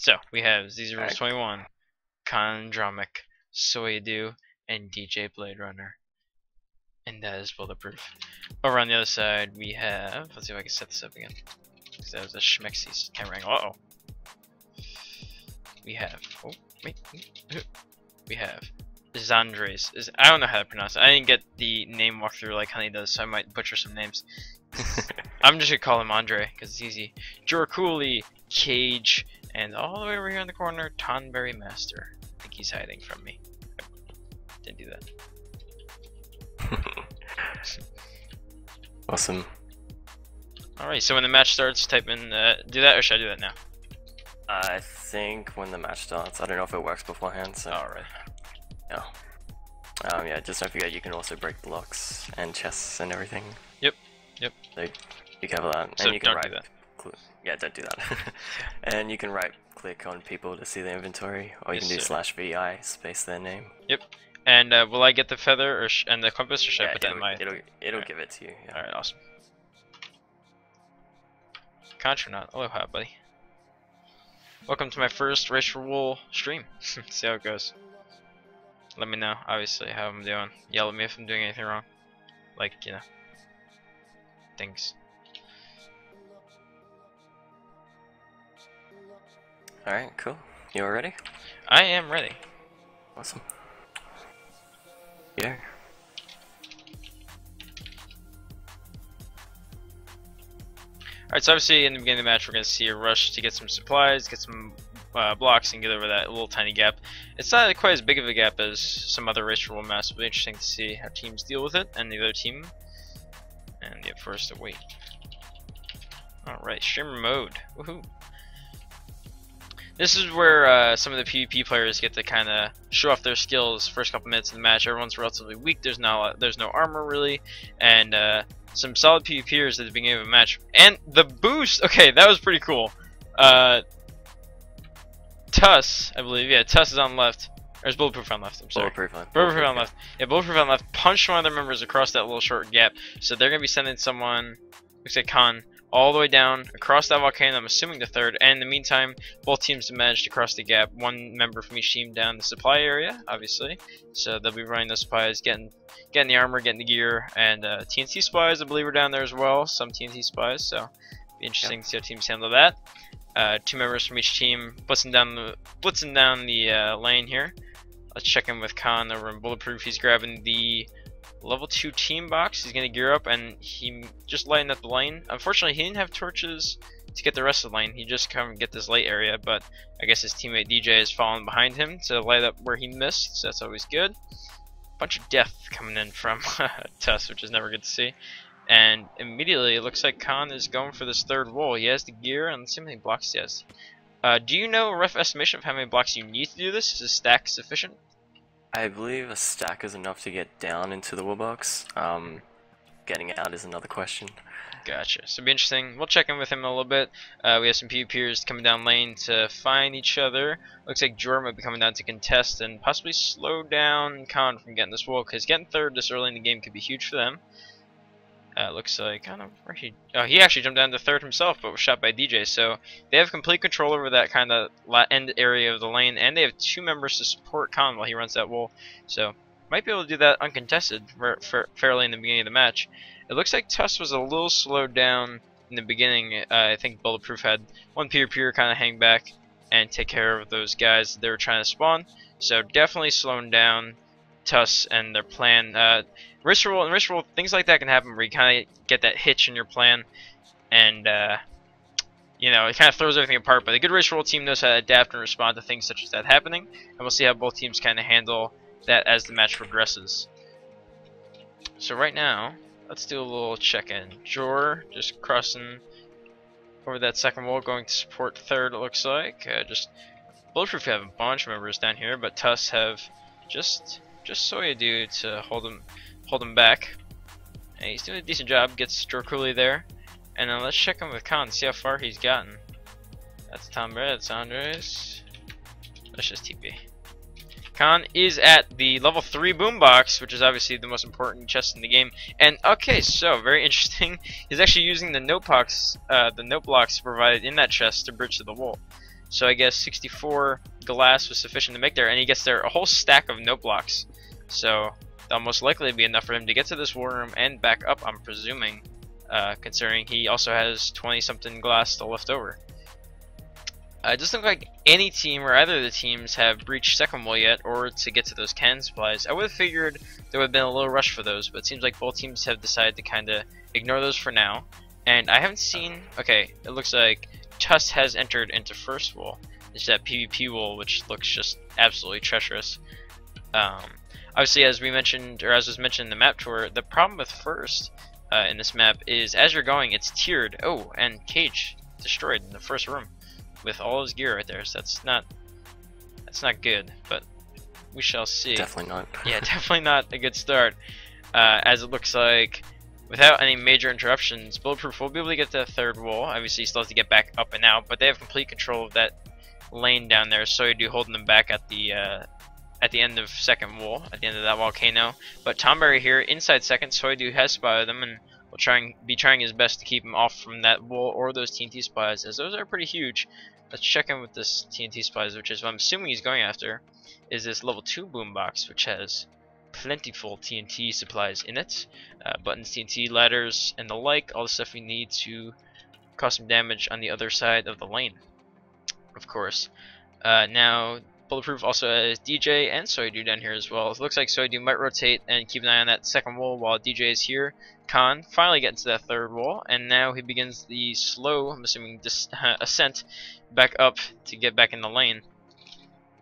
So we have Z021, Kondromic, Soyadu, and DJ Blade Runner. And that is bulletproof. Over on the other side, we have. Let's see if I can set this up again. Because that was a schmexy camera angle. Uh oh. We have. Oh, wait. We have Zandres. Is I don't know how to pronounce it. I didn't get the name walkthrough like Honey does, so I might butcher some names. I'm just gonna call him Andre because it's easy. Jorkuli, Cage, and all the way over here in the corner, Tonberry Master. I think he's hiding from me. Didn't do that. awesome. Alright, so when the match starts, type in, uh, do that, or should I do that now? I think when the match starts, I don't know if it works beforehand, so. Alright. Yeah. Um, yeah, just don't forget you can also break blocks and chests and everything. Yep. Yep. So be careful that. So and you can don't right do that. Yeah, don't do that. and you can right click on people to see their inventory, or you Yes, can do sir. slash VI space their name. Yep. And uh, will I get the feather or sh and the compass, or should I Yeah, put that in my? it'll, it'll Alright. give it to you. Yeah. Alright, awesome. Contronaut, aloha, buddy. Welcome to my first Race for Wool stream. See how it goes. Let me know, obviously, how I'm doing. Yell at me if I'm doing anything wrong. Like, you know. Things. Alright, cool. You all ready? I am ready. Awesome. Yeah. Alright, so obviously in the beginning of the match we're going to see a rush to get some supplies, get some uh, blocks, and get over that little tiny gap. It's not quite as big of a gap as some other one maps, but interesting to see how teams deal with it, and the other team. And yet first to wait. Alright, streamer mode. Woohoo. This is where uh, some of the PvP players get to kind of show off their skills first couple minutes of the match. Everyone's relatively weak. There's not a lot, there's no armor really, and uh, some solid PvPers at the beginning of a match. And the boost, okay, that was pretty cool. Uh, Tuss, I believe, yeah, Tuss is on left. There's Bulletproof on left, I'm sorry. Bulletproof on. Bulletproof on left. Yeah, Bulletproof on left punched one of their members across that little short gap. So they're going to be sending someone, looks like Khan, all the way down across that volcano, I'm assuming the third. And in the meantime, both teams managed to cross the gap. One member from each team down the supply area, obviously. So they'll be running those supplies, getting getting the armor, getting the gear, and uh, TNT spies, I believe, are down there as well. Some TNT spies, so be interesting to see how teams handle that. Uh, two members from each team blitzing down the blitzing down the uh, lane here. Let's check in with Khan over in Bulletproof. He's grabbing the level 2 team box. He's going to gear up and he just lighting up the lane. Unfortunately, he didn't have torches to get the rest of the lane. He just come get this light area, but I guess his teammate DJ is following behind him to light up where he missed, so that's always good. Bunch of death coming in from Tuss, which is never good to see. And immediately, it looks like Khan is going for this third wall. He has the gear, and let's see how many blocks he has. Uh, do you know a rough estimation of how many blocks you need to do this? Is a stack sufficient? I believe a stack is enough to get down into the box. Um, getting out is another question. Gotcha. So it'll be interesting. We'll check in with him a little bit. Uh, we have some PvPers coming down lane to find each other. Looks like Jordan might be coming down to contest and possibly slow down Khan from getting this wall because getting third this early in the game could be huge for them. Uh, looks like I don't know where he. Oh, he actually jumped down to third himself, but was shot by DJ. So they have complete control over that kind of end area of the lane, and they have two members to support Khan while he runs that wall. So might be able to do that uncontested fa- fa- fairly in the beginning of the match. It looks like Tuss was a little slowed down in the beginning. Uh, I think Bulletproof had one peer peer kind of hang back and take care of those guys that they were trying to spawn. So definitely slowing down Tuss and their plan. Uh, roll and roll, things like that can happen where you kind of get that hitch in your plan, and uh, you know it kind of throws everything apart. But a good roll team knows how to adapt and respond to things such as that happening, and we'll see how both teams kind of handle that as the match progresses. So right now, let's do a little check-in. Jor just crossing over that second wall, going to support third. It looks like uh, just bulletproof have a bunch of members down here, but Tuss have just just Soyadu to hold him hold him back. And he's doing a decent job. Gets Draculi there, and then let's check him with Khan, see how far he's gotten. That's Tom Brad, that's Andres. Let's just TP. Khan is at the level 3 boombox, which is obviously the most important chest in the game. And okay, so very interesting. He's actually using the note box, uh, the note blocks provided in that chest to bridge to the wall. So I guess 64 glass was sufficient to make there, and he gets there a whole stack of note blocks. So that'll most likely be enough for him to get to this war room and back up, I'm presuming, uh, considering he also has 20 something glass still left over. Uh, it doesn't look like any team or either of the teams have breached second wall yet or to get to those cannon supplies. I would have figured there would have been a little rush for those, but it seems like both teams have decided to kind of ignore those for now. And I haven't seen... Okay, it looks like TUS has entered into first wall. It's that PvP wall, which looks just absolutely treacherous. Um, obviously, as we mentioned, or as was mentioned in the map tour, the problem with first uh, in this map is as you're going, it's tiered. Oh, and Cage destroyed in the first room with all his gear right there. So that's not that's not good, but we shall see. Definitely not. yeah, definitely not a good start. Uh, as it looks like, without any major interruptions, Bulletproof will be able to get to the third wall. Obviously, he still has to get back up and out, but they have complete control of that lane down there. So you do holding them back at the uh, at the end of second wall, at the end of that volcano. But Tonberry here inside second, Soyadu has spotted them and will try and be trying his best to keep him off from that wall or those TNT spies, as those are pretty huge. Let's check in with this TNT spies, which is what I'm assuming he's going after, is this level 2 boombox, which has plentiful TNT supplies in it. Uh, buttons, TNT, ladders, and the like, all the stuff we need to cause some damage on the other side of the lane, of course. Uh, now, Bulletproof also has DJ and Soyadu down here as well. It looks like Soyadu might rotate and keep an eye on that second wall while DJ is here. Khan finally gets to that third wall, and now he begins the slow, I'm assuming, ascent back up to get back in the lane.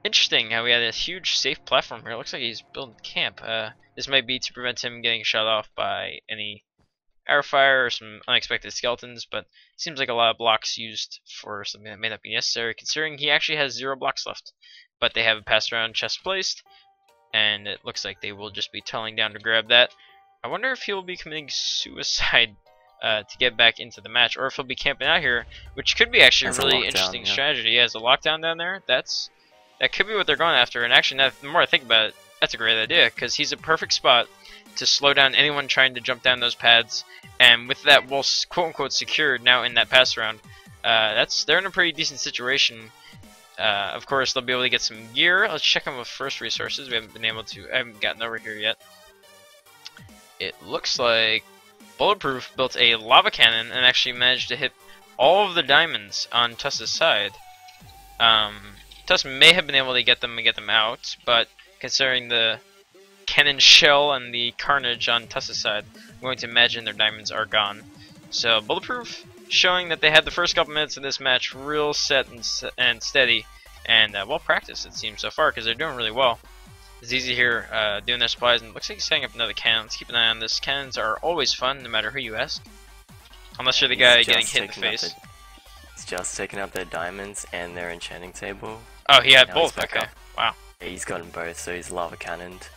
Interesting how we had this huge safe platform here. Looks like he's building camp. Uh, this might be to prevent him getting shot off by any arrow fire or some unexpected skeletons, but seems like a lot of blocks used for something that may not be necessary, considering he actually has zero blocks left. But they have a passed around chest placed, and it looks like they will just be tunneling down to grab that. I wonder if he'll be committing suicide uh, to get back into the match, or if he'll be camping out here, which could be actually a really interesting yeah. strategy. Yeah, as a lockdown down there, that's that could be what they're going after. And actually, now, the more I think about it, that's a great idea because he's a perfect spot to slow down anyone trying to jump down those pads. And with that wall quote unquote secured now in that pass round, uh, that's they're in a pretty decent situation. Uh, of course, they'll be able to get some gear. Let's check them with first resources. We haven't been able to. I haven't gotten over here yet. It looks like Bulletproof built a lava cannon and actually managed to hit all of the diamonds on TUS's side. Um, TUS may have been able to get them and get them out, but considering the cannon shell and the carnage on TUS's side, I'm going to imagine their diamonds are gone. So Bulletproof showing that they had the first couple minutes of this match real set and, and steady and uh, well practiced it seems so far because they're doing really well. It's Easy here uh, doing their supplies and looks like he's setting up another cannon. Let's keep an eye on this. Cannons are always fun no matter who you ask. Unless you're the guy getting hit in the face. he's just taking out their diamonds and their enchanting table. Oh, he had both, okay. Up. Wow. Yeah, he's gotten both, so he's lava cannoned.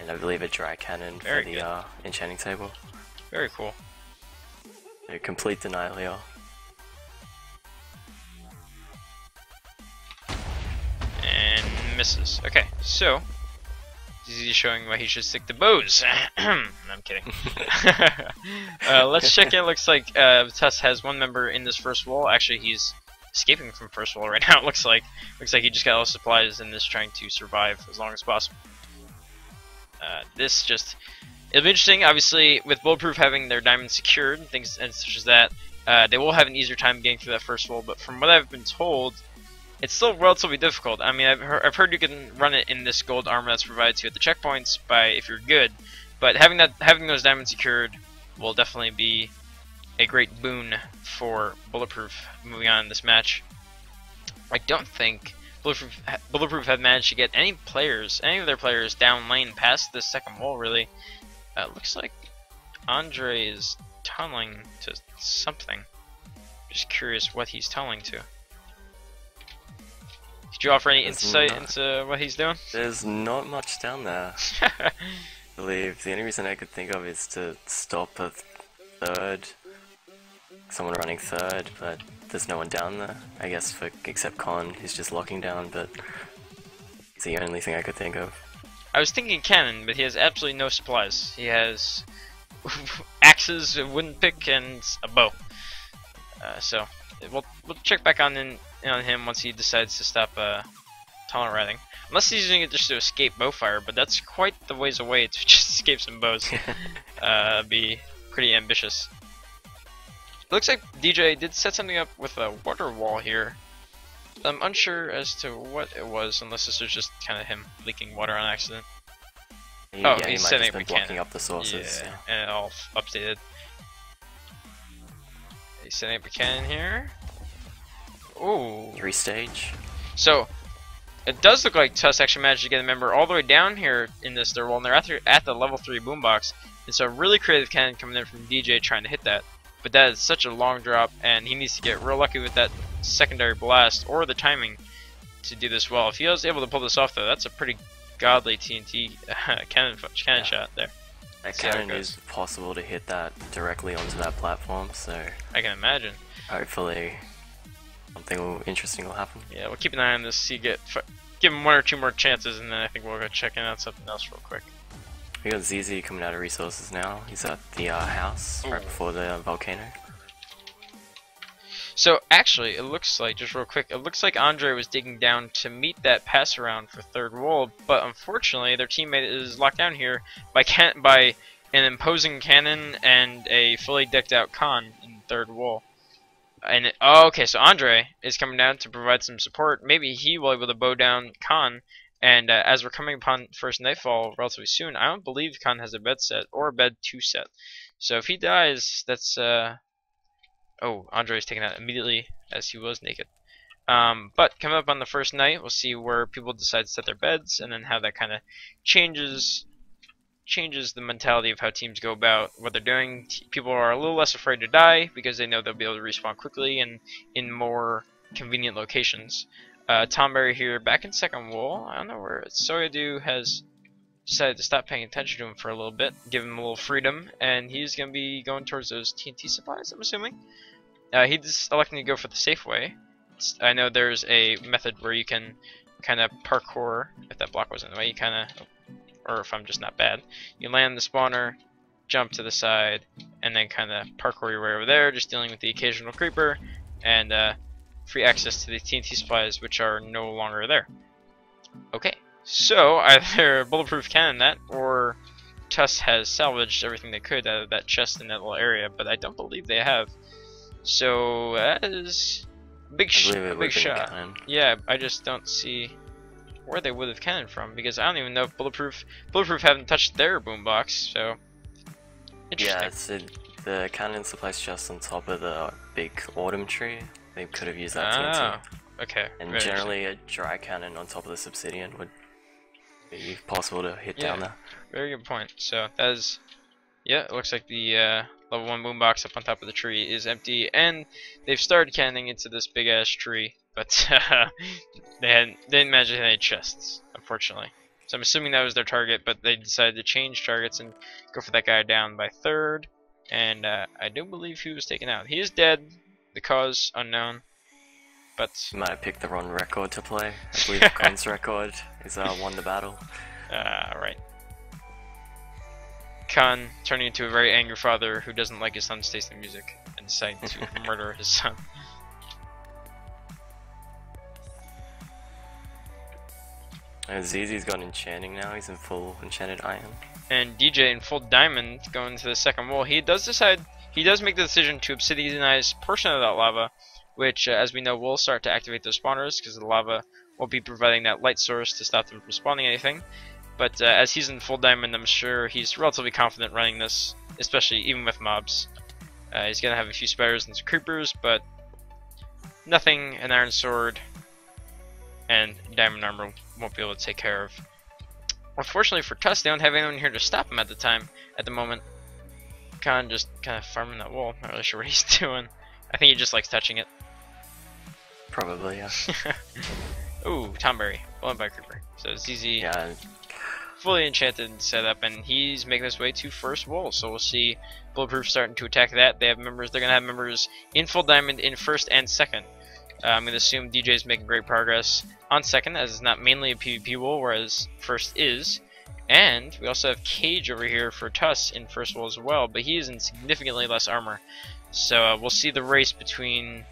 And I believe a dry cannon Very for the uh, enchanting table. Very cool. Complete denial here. And misses. Okay, so He's showing why he should stick to bows. I'm kidding. uh, let's check it. Looks like uh, TUS has one member in this first wall. Actually, he's escaping from first wall right now. It looks like looks like he just got all supplies and is trying to survive as long as possible. Uh, this just it'll be interesting. Obviously, with bulletproof having their diamonds secured and things and such as that, uh, they will have an easier time getting through that first wall. But from what I've been told, it's still relatively difficult. I mean, I've heard, I've heard you can run it in this gold armor that's provided to you at the checkpoints by if you're good, but having that having those diamonds secured will definitely be a great boon for Bulletproof moving on in this match. I don't think Bulletproof, Bulletproof have managed to get any players, any of their players down lane past this second wall really. Uh, looks like Andre is tunneling to something. Just curious what he's tunneling to. Did you offer any There's insight not, into what he's doing? There's not much down there. I believe the only reason I could think of is to stop a third, someone running third, but there's no one down there. I guess for except Con, he's just locking down, but it's the only thing I could think of. I was thinking cannon, but he has absolutely no supplies. He has axes, a wooden pick, and a bow. Uh, so we'll we'll check back on in on him once he decides to stop uh, tunnel riding. Unless he's using it just to escape bow fire, but that's quite the ways away to just escape some bows. uh, be pretty ambitious. It looks like DJ did set something up with a water wall here. I'm unsure as to what it was, unless this was just kind of him leaking water on accident. He, Oh, yeah, he's setting up been a cannon. blocking up the sources. yeah, and all f- updated. He's setting up a cannon here. Ooh. Three stage. So, it does look like Tuss actually managed to get a member all the way down here in this third wall, and they're at, the- at the level 3 boombox. And so, really creative cannon coming in from DJ trying to hit that. But that is such a long drop, and he needs to get real lucky with that secondary blast or the timing to do this well. If he was able to pull this off, though, that's a pretty godly TNT cannon, cannon Yeah. shot there. That See cannon is possible to hit that directly onto that platform, so I can imagine. hopefully something will, interesting will happen. Yeah, we'll keep an eye on this. See, get give him one or two more chances, and then I think we'll go checking out something else real quick. We got ZZ coming out of resources now. He's at the uh, house right before the volcano. So actually, it looks like just real quick, it looks like Andre was digging down to meet that pass around for third wall, but unfortunately, their teammate is locked down here by can by an imposing cannon and a fully decked out con in third wall. And it- oh, okay, so Andre is coming down to provide some support. Maybe he will able to bow down Khan. And uh, as we're coming upon first nightfall relatively soon, I don't believe Khan has a bed set or a bed two set. So if he dies, that's uh, Oh, Andre is taken out immediately as he was naked. Um, but coming up on the first night, we'll see where people decide to set their beds, and then how that kind of changes changes the mentality of how teams go about what they're doing. People are a little less afraid to die because they know they'll be able to respawn quickly and in more convenient locations. Uh, Tonberry here, back in second wall. I don't know where Soyadu has decided to stop paying attention to him for a little bit, give him a little freedom, and he's going to be going towards those TNT supplies, I'm assuming. Uh, he's electing to go for the safe way. I know there's a method where you can kind of parkour, if that block was in the way, you kind of, or if I'm just not bad, you land the spawner, jump to the side, and then kind of parkour your way over there, just dealing with the occasional creeper, and uh, free access to the TNT supplies, which are no longer there. Okay, so either bulletproof cannon that, or Tuss has salvaged everything they could out of that chest in that little area, but I don't believe they have. So that is big, sh- a big would have been a shot. cannon. Yeah, I just don't see where they would have cannon from because I don't even know if bulletproof bulletproof haven't touched their boombox. So interesting. Yeah, so the cannon supplies just on top of the big autumn tree. They could have used that Ah, TNT. okay. And generally, a dry cannon on top of the subsidian would be possible to hit Yeah. down there. Very good point. So that is, yeah, it looks like the uh, level one boombox up on top of the tree is empty, and they've started canning into this big ass tree, but uh, they hadn't they didn't manage any chests, unfortunately. So I'm assuming that was their target, but they decided to change targets and go for that guy down by third, and uh, I do believe he was taken out. He is dead. The cause unknown, but You might have picked the wrong record to play. I believe Con's record is uh, won the battle. Uh, right. Khan turning into a very angry father who doesn't like his son's taste in music and deciding to murder his son. And ZZ's gone enchanting now. He's in full enchanted iron. And DJ in full diamond going to the second wall. He does decide, he does make the decision to obsidianize portion of that lava, which, uh, as we know, will start to activate those spawners because the lava won't be providing that light source to stop them from spawning anything. But uh, as he's in full diamond, I'm sure he's relatively confident running this, especially even with mobs. Uh, he's gonna have a few spiders and some creepers, but nothing an iron sword and diamond armor won't be able to take care of. Unfortunately for Tuss, they don't have anyone here to stop him at the time, at the moment. Khan just kind of farming that wall. Not really sure what he's doing. I think he just likes touching it. Probably, yeah. Ooh, Tonberry, blown by Creeper. So ZZ Yeah, fully enchanted and set up, and he's making his way to first wall. So we'll see Bulletproof starting to attack that. They have members. They're gonna have members in full diamond in first and second. Uh, I'm gonna assume DJ is making great progress on second, as it's not mainly a PvP wall, whereas first is. And we also have Cage over here for Tuss in first wall as well, but he is in significantly less armor. So uh, we'll see the race between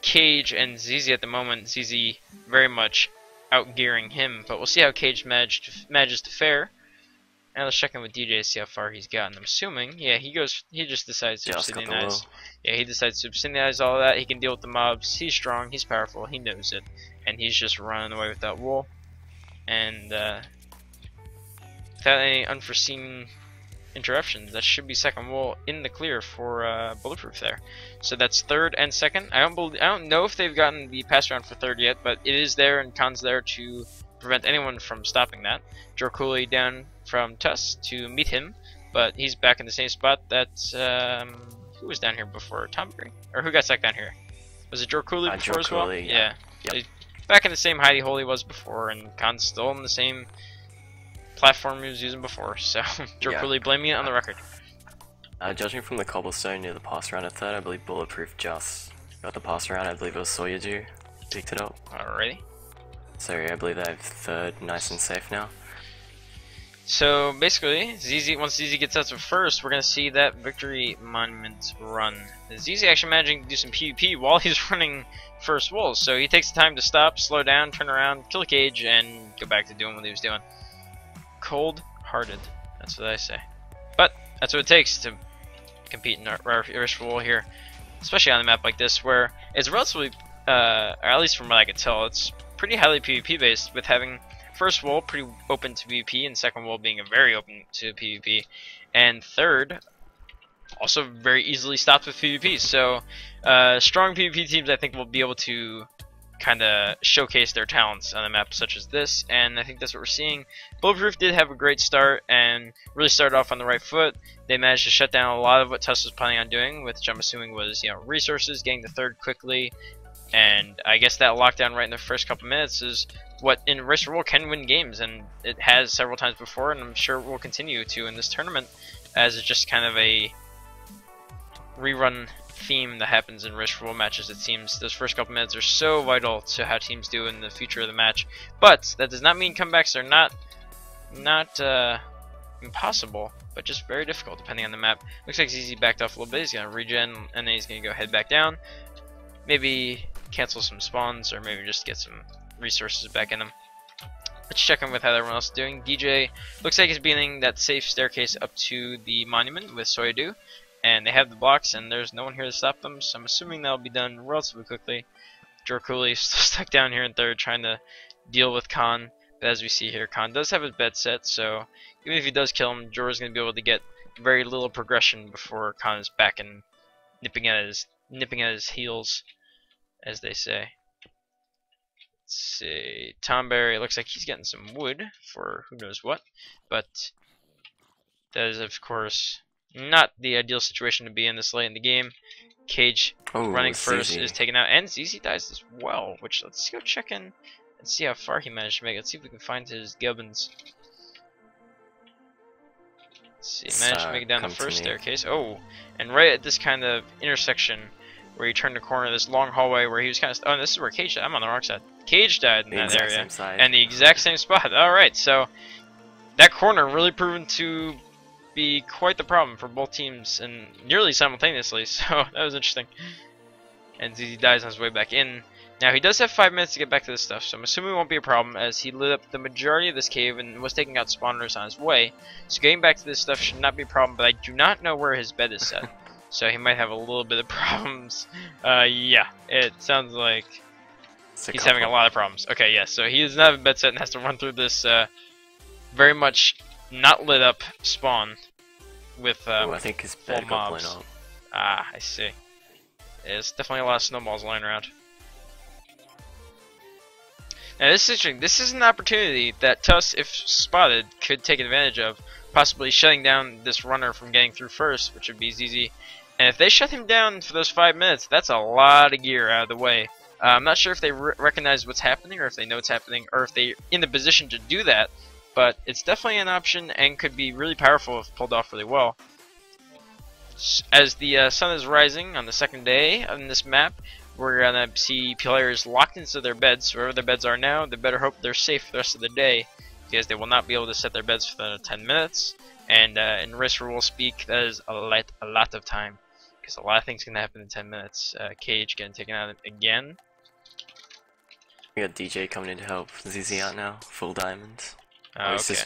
Cage and ZZ at the moment. ZZ very much outgearing him, but we'll see how Cage managed manages to fare. And let's check in with DJ to see how far he's gotten. I'm assuming, yeah, he goes. He just decides to obsidianize. Yeah, he decides to obsidianize all that. He can deal with the mobs. He's strong. He's powerful. He knows it, and he's just running away with that wool. And uh, without any unforeseen interruptions, that should be second wool in the clear for uh, bulletproof there. So that's third and second. I don't believe, I don't know if they've gotten the pass around for third yet, but it is there, and Khan's there to prevent anyone from stopping that. Joe down from Tuss to meet him, but he's back in the same spot that um, who was down here before? Tom Green? Or who got stuck down here? Was it Joe Uh, before as well? Cooley, yeah. Yep. Back in the same hidey hole he was before, and Khan's still in the same platform he was using before. So Joe Yeah. really blaming it on the record. Uh, judging from the cobblestone near the pass around at third, I believe Bulletproof just got the pass around. I believe it was Soyadu picked it up. Alrighty. So I believe they have third, nice and safe now. So basically, ZZ once ZZ gets out to first, we're gonna see that victory monument run. ZZ actually managing to do some PvP while he's running first wolves, so he takes the time to stop, slow down, turn around, kill a cage, and go back to doing what he was doing. Cold-hearted, that's what I say. But that's what it takes to compete in Rift Wall here, especially on a map like this where it's relatively, uh, or at least from what I can tell, it's pretty highly PvP based with having first wall pretty open to PvP, and second wall being a very open to PvP, and third also very easily stopped with PvP. So uh, strong PvP teams, I think, will be able to kind of showcase their talents on a map such as this, and I think that's what we're seeing. Bulletproof did have a great start and really started off on the right foot. They managed to shut down a lot of what Tuss was planning on doing, which I'm assuming was you know resources, getting the third quickly, and I guess that lockdown right in the first couple minutes is what in Race for can win games, and it has several times before, and I'm sure it will continue to in this tournament, as it's just kind of a rerun theme that happens in Race for matches. It seems those first couple minutes are so vital to how teams do in the future of the match, but that does not mean comebacks are not not uh, impossible, but just very difficult depending on the map. Looks like ZZ backed off a little bit. He's gonna regen, and then he's gonna go head back down. Maybe cancel some spawns, or maybe just get some resources back in him. Let's check in with how everyone else is doing. DJ looks like he's beginning that safe staircase up to the monument with Soyadu. And they have the blocks, and there's no one here to stop them, so I'm assuming that'll be done relatively quickly. Cooley is still stuck down here in third, trying to deal with Khan. But as we see here, Khan does have his bed set, so even if he does kill him, Jorah's going to be able to get very little progression before Khan is back and nipping at his nipping at his heels, as they say. Let's see. Tonberry looks like he's getting some wood for who knows what, but that is of course not the ideal situation to be in this late in the game. Cage Oh, running first ZZ. is taken out, and ZZ dies as well. Which let's go check in and see how far he managed to make. Let's see if we can find his gubbins. Let's see, managed to make it down the first staircase. Oh, and right at this kind of intersection where you turn the corner, this long hallway where he was kind of. Oh, and this is where Cage died. I'm on the wrong side. Cage died in The that area and the exact same spot. All right, so that corner really proven to be quite the problem for both teams and nearly simultaneously. So that was interesting. And ZZ dies on his way back in. Now he does have five minutes to get back to this stuff, so I'm assuming it won't be a problem as he lit up the majority of this cave and was taking out spawners on his way. So getting back to this stuff should not be a problem, but I do not know where his bed is set. so he might have a little bit of problems. Uh, yeah, it sounds like He's having a lot of problems. Okay, yes, so he does not have a bed set and has to run through this uh, very much not lit up spawn with Ooh, um, I think bed got mobs. ah, I see. There's definitely a lot of snowballs lying around. Now this is interesting. This is an opportunity that Tuss, if spotted, could take advantage of, possibly shutting down this runner from getting through first, which would be ZZ. And if they shut him down for those five minutes, that's a lot of gear out of the way. Uh, I'm not sure if they re recognize what's happening, or if they know what's happening, or if they're in the position to do that. But it's definitely an option and could be really powerful if pulled off really well. As the uh, sun is rising on the second day on this map, we're gonna see players locked into their beds. Wherever their beds are now, they better hope they're safe for the rest of the day, because they will not be able to set their beds for the 10 minutes. And uh, in for Will speak, that is a lot, a lot of time, because a lot of things can happen in 10 minutes. Uh, Cage getting taken out again. We got DJ coming in to help ZZ out now. Full diamonds. Oh, okay.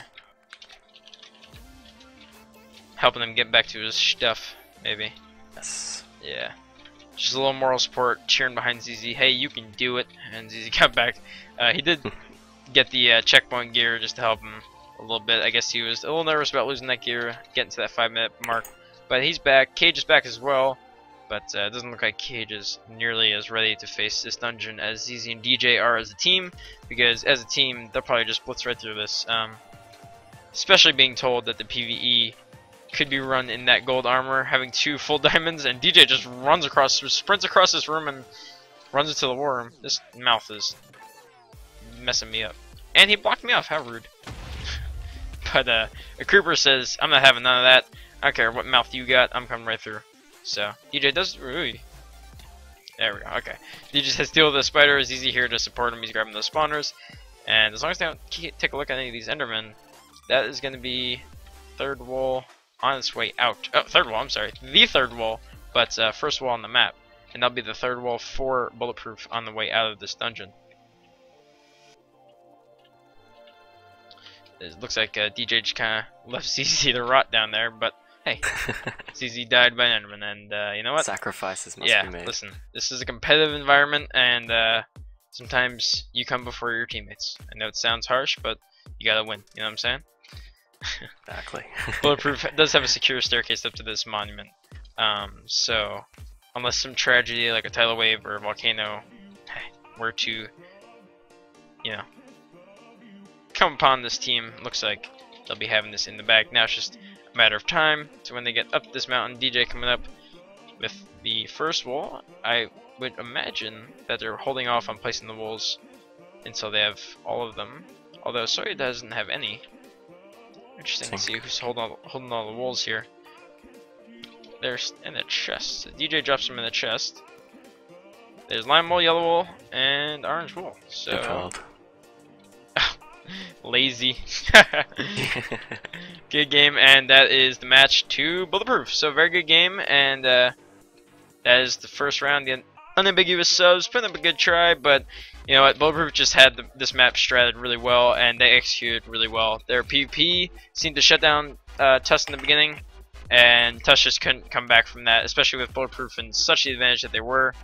Helping him get back to his stuff, maybe. Yes. Yeah. Just a little moral support, cheering behind ZZ. Hey, you can do it. And ZZ got back. Uh, he did get the uh, checkpoint gear just to help him a little bit. I guess he was a little nervous about losing that gear, getting to that five minute mark. But he's back. Cage is back as well. But uh, it doesn't look like Cage is nearly as ready to face this dungeon as ZZ and DJ are as a team. Because as a team, they'll probably just blitz right through this. Um, especially being told that the PvE could be run in that gold armor, having two full diamonds, and DJ just runs across, sprints across this room and runs into the war room. This mouth is messing me up. And he blocked me off, how rude. but uh, a creeper says, I'm not having none of that. I don't care what mouth you got, I'm coming right through. So, DJ does, ooh. There we go, okay. DJ says, deal with the spider, is easy here to support him, he's grabbing those spawners. And as long as they don't take a look at any of these endermen, that is going to be third wall on its way out. Oh, third wall, I'm sorry. The third wall, but uh, first wall on the map. And that'll be the third wall for Bulletproof on the way out of this dungeon. It looks like uh, DJ just kind of left ZZ to rot down there, but hey, ZZ died by an Enderman, and uh, you know what? Sacrifices must yeah, be made. listen, this is a competitive environment, and uh, sometimes you come before your teammates. I know it sounds harsh, but you gotta win. You know what I'm saying? Exactly. Bulletproof does have a secure staircase up to this monument. Um, so, unless some tragedy like a tidal wave or a volcano were to, you know, come upon this team, looks like they'll be having this in the bag. Now it's just a matter of time to when they get up this mountain. DJ coming up with the first wall. I would imagine that they're holding off on placing the walls until they have all of them. Although Sawyer doesn't have any. Interesting to see who's holding all, holding all the walls here. There's in the chest. DJ drops them in the chest. There's lime wool, yellow wool, and orange wool. So. Lazy. good game, and that is the match to Bulletproof. So very good game, and uh, that is the first round. The unambiguous subs put up a good try, but you know what? Bulletproof just had the, this map stratted really well, and they executed really well. Their PvP seemed to shut down uh, Tusk in the beginning, and Tusk just couldn't come back from that, especially with Bulletproof and such the advantage that they were.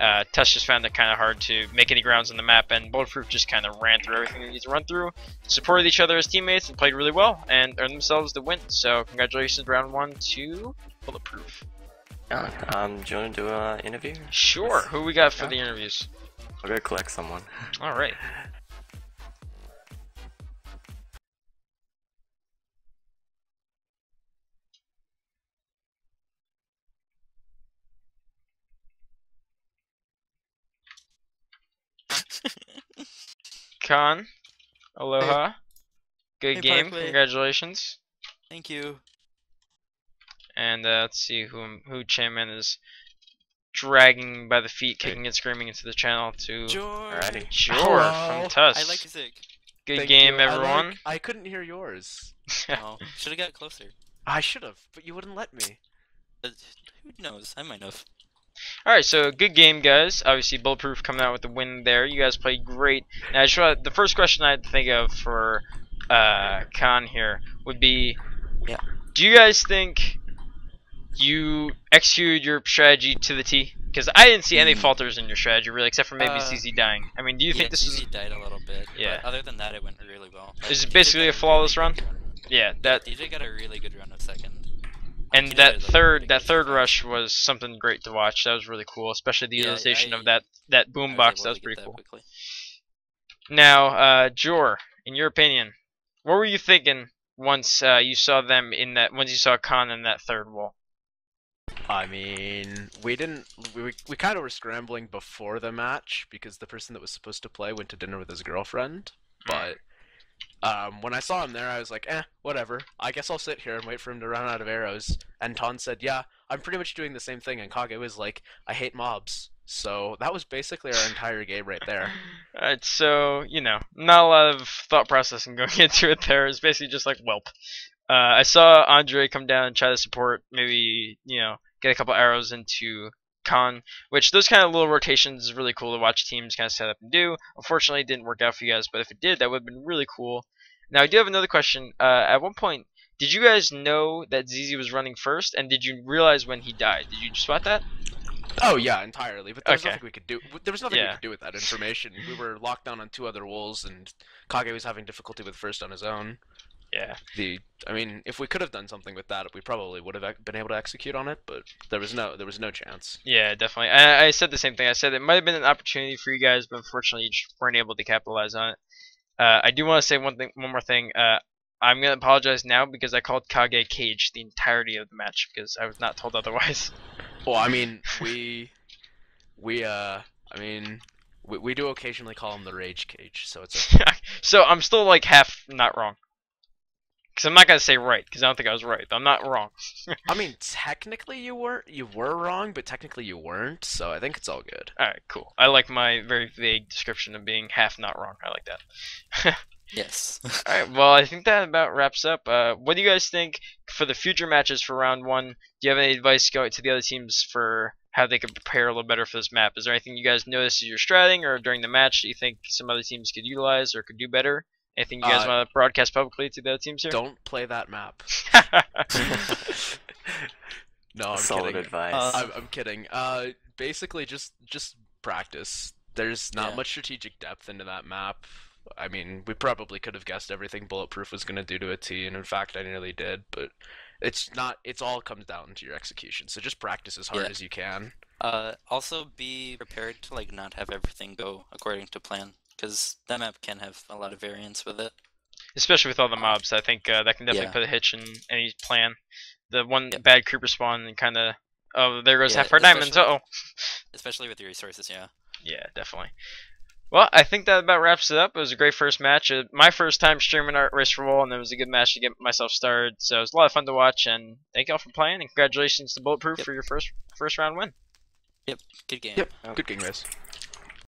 Uh, Tusk just found it kind of hard to make any grounds on the map, and Bulletproof just kind of ran through everything they needed to run through, supported each other as teammates, and played really well, and earned themselves the win. So congratulations, round one to Bulletproof. Yeah, um, do you want to do an interview? Sure. Who we got for the interviews? I'll go collect someone. All right. Khan, aloha. Good Hey, game. Parkway. Congratulations. Thank you. And uh, let's see who who Chairman is dragging by the feet, kicking and screaming into the channel to George. Alrighty. Sure from Tusk. I like music. Good Thank game, you. I everyone. like- I couldn't hear yours. Oh, should have got closer. I should have, but you wouldn't let me. But who knows? I might have. Alright, so good game, guys. Obviously, Bulletproof coming out with the win there. You guys played great. Now, I just want, the first question I had to think of for uh, Khan here would be Yeah. Do you guys think you executed your strategy to the T? Because I didn't see any Mm. falters in your strategy, really, except for maybe Uh, ZZ dying. I mean, do you yeah, think this is. ZZ died a little bit. Yeah. Other than that, it went really well. Like, Is basically a flawless really run? good Yeah, that. DJ got a really good run of. And Kid that third that third rush was something great to watch. That was really cool, especially the Yeah, utilization I- of that that I boom box. That was pretty that cool. quickly. Now, uh, Jor, in your opinion, what were you thinking once uh, you saw them in that? Once you saw Khan in that third wall? I mean, we didn't. We, we, we kind of were scrambling before the match because the person that was supposed to play went to dinner with his girlfriend. But um, when I saw him there, I was like, eh, whatever. I guess I'll sit here and wait for him to run out of arrows. And Ton said, yeah, I'm pretty much doing the same thing. And Kage was like, I hate mobs. So that was basically our entire game right there. Alright, so you know, not a lot of thought processing going into it. There it's basically just like whelp. Uh, I saw Andre come down and try to support, maybe you know, get a couple arrows into Which those kind of little rotations is really cool to watch teams kind of set up and do. Unfortunately, it didn't work out for you guys, but if it did, that would have been really cool. Now, I do have another question. Uh, at one point, did you guys know that ZZ was running first, and did you realize when he died? Did you spot that? Oh yeah, entirely. But there was Okay. nothing we could do. There was nothing Yeah. we could do with that information. We were locked down on two other wolves, and Kage was having difficulty with first on his own. Yeah. The, I mean, if we could have done something with that, we probably would have been able to execute on it. But there was no, there was no chance. Yeah, definitely. I, I said the same thing. I said it might have been an opportunity for you guys, but unfortunately, you just weren't able to capitalize on it. Uh, I do want to say one thing, one more thing. Uh, I'm gonna apologize now because I called Kage Cage the entirety of the match because I was not told otherwise. Well, I mean, we, we, uh, I mean, we, we do occasionally call him the Rage Cage, so it's okay. so I'm still like half not wrong. Because I'm not gonna say right because I don't think I was right. I'm not wrong. I mean, technically you were you were wrong, but technically you weren't. So I think it's all good. All right, cool. I like my very vague description of being half not wrong. I like that. Yes. All right. Well, I think that about wraps up. Uh, what do you guys think for the future matches for round one? Do you have any advice going to the other teams for how they could prepare a little better for this map? Is there anything you guys noticed as you're stratting or during the match that you think some other teams could utilize or could do better? Anything you guys Uh, want to broadcast publicly to the other teams here? Don't play that map. No, I'm Solid kidding. advice. Uh, I'm, I'm kidding. Uh, basically, just just practice. There's not Yeah. much strategic depth into that map. I mean, we probably could have guessed everything Bulletproof was going to do to a T, and in fact, I nearly did. But it's not. It's all comes down to your execution. So just practice as hard Yeah. as you can. Uh, also be prepared to like not have everything go according to plan, because that map can have a lot of variance with it. Especially with all the mobs, I think uh, that can definitely Yeah. put a hitch in any plan. The one Yep. bad creeper spawn and kind of, oh, there goes Yeah, half our diamonds. Uh oh. Especially with your resources, yeah. Yeah, definitely. Well, I think that about wraps it up. It was a great first match. Uh, my first time streaming Art Race for Wool, and it was a good match to get myself started. So it was a lot of fun to watch, and thank y'all for playing, and congratulations to Bulletproof Yep. for your first first round win. Yep, good game. Yep. Good game, guys.